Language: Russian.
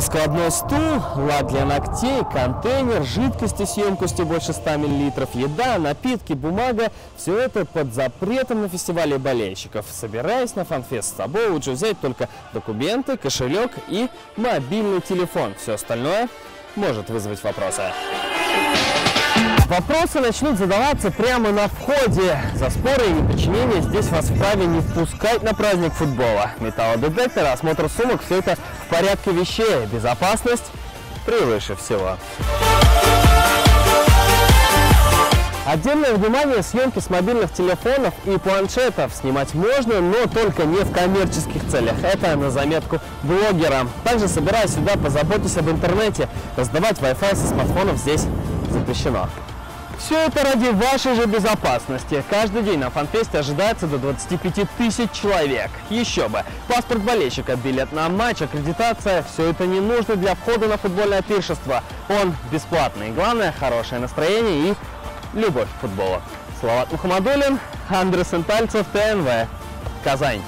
Раскладной стул, лак для ногтей, контейнер, жидкости с емкостью больше 100 мл, еда, напитки, бумага – все это под запретом на фестивале болельщиков. Собираясь на фанфест с собой, лучше взять только документы, кошелек и мобильный телефон. Все остальное может вызвать вопросы. Вопросы начнут задаваться прямо на входе. За споры и неподчинение здесь вас вправе не впускать на праздник футбола. Металлодетектор, осмотр сумок – все это в порядке вещей. Безопасность превыше всего. Отдельное внимание съемки с мобильных телефонов и планшетов. Снимать можно, но только не в коммерческих целях. Это на заметку блогерам. Также, собираясь сюда, позаботьтесь об интернете. Раздавать Wi-Fi со смартфонов здесь запрещено. Все это ради вашей же безопасности. Каждый день на фанфесте ожидается до 25 тысяч человек. Еще бы. Паспорт болельщика, билет на матч, аккредитация. Все это не нужно для входа на футбольное пиршество. Он бесплатный. Главное, хорошее настроение и любовь к футболу. Салават Мухаммадулин, Андрей Сентальцев, ТНВ. Казань.